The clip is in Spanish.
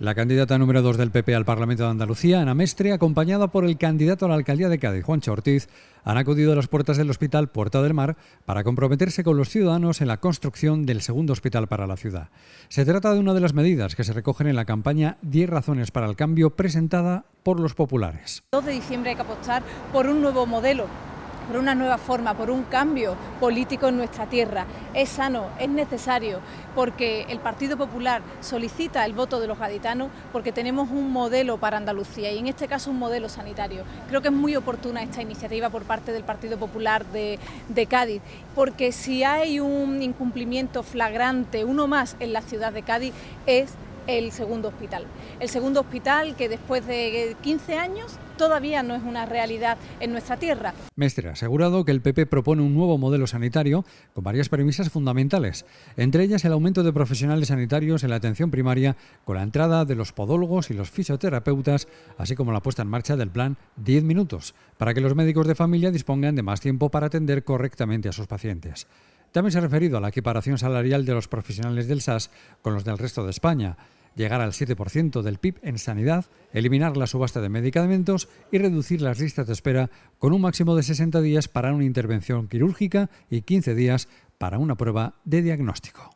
La candidata número 2 del PP al Parlamento de Andalucía, Ana Mestre, acompañada por el candidato a la alcaldía de Cádiz, Juancho Ortiz, han acudido a las puertas del Hospital Puerta del Mar para comprometerse con los ciudadanos en la construcción del segundo hospital para la ciudad. Se trata de una de las medidas que se recogen en la campaña 10 razones para el cambio presentada por los populares. 2 de diciembre hay que apostar por un nuevo modelo por una nueva forma, por un cambio político en nuestra tierra. Es sano, es necesario, porque el Partido Popular solicita el voto de los gaditanos, porque tenemos un modelo para Andalucía y en este caso un modelo sanitario. Creo que es muy oportuna esta iniciativa por parte del Partido Popular de, Cádiz, porque si hay un incumplimiento flagrante, uno más en la ciudad de Cádiz, es el segundo hospital. El segundo hospital que después de 15 años todavía no es una realidad en nuestra tierra. Mestre ha asegurado que el PP propone un nuevo modelo sanitario con varias premisas fundamentales, entre ellas el aumento de profesionales sanitarios en la atención primaria con la entrada de los podólogos y los fisioterapeutas, así como la puesta en marcha del plan 10 minutos, para que los médicos de familia dispongan de más tiempo para atender correctamente a sus pacientes. También se ha referido a la equiparación salarial de los profesionales del SAS con los del resto de España, llegar al 7% del PIB en sanidad, eliminar la subasta de medicamentos y reducir las listas de espera con un máximo de 60 días para una intervención quirúrgica y 15 días para una prueba de diagnóstico.